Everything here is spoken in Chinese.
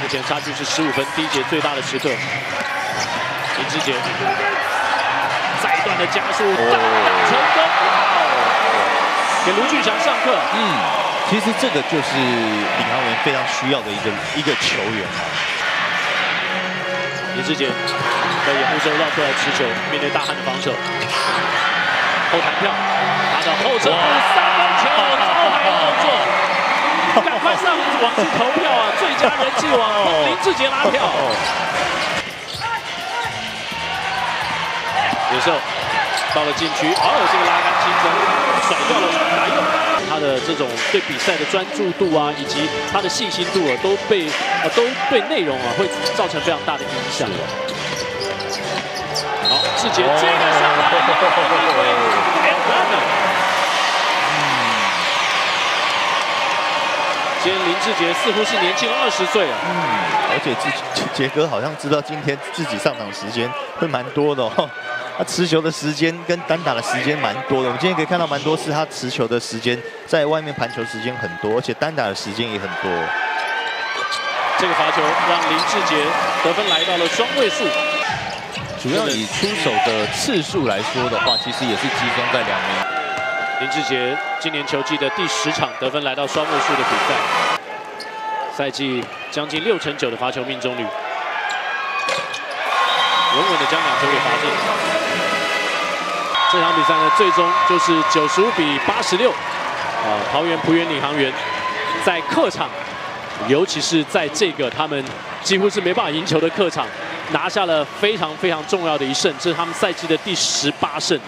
目前差距是十五分，第一节最大的时刻。林志杰。再一段的加速，大打成功，给卢俊祥上课。嗯，其实这个就是领航员非常需要的一个一个球员。林志杰。在掩护之后绕出来持球，面对大汉的防守，后弹跳，他的后撤网去投票啊！最佳人气王林志杰拉票。野兽到了禁区，哦，这个拉杆轻松甩掉了打右。他的这种对比赛的专注度啊，以及他的信心度啊，都被呃都对内容啊会造成非常大的影响。好，志杰这个上篮，今天林志杰似乎是年轻二十岁啊，嗯，而且志杰哥好像知道今天自己上场时间会蛮多的哦。他持球的时间跟单打的时间蛮多的，我们今天可以看到蛮多次他持球的时间在外面盘球时间很多，而且单打的时间也很多。这个罚球让林志杰得分来到了双位数。主要以出手的次数来说的话，其实也是集中在两名。林志杰今年球季的第十场得分来到双位数的比赛，赛季将近六成九的罚球命中率，稳稳的将两球给罚进。这场比赛呢，最终就是九十五比八十六，啊，桃园璞园领航员在客场，尤其是在这个他们几乎是没办法赢球的客场，拿下了非常非常重要的一胜，这是他们赛季的第十八胜。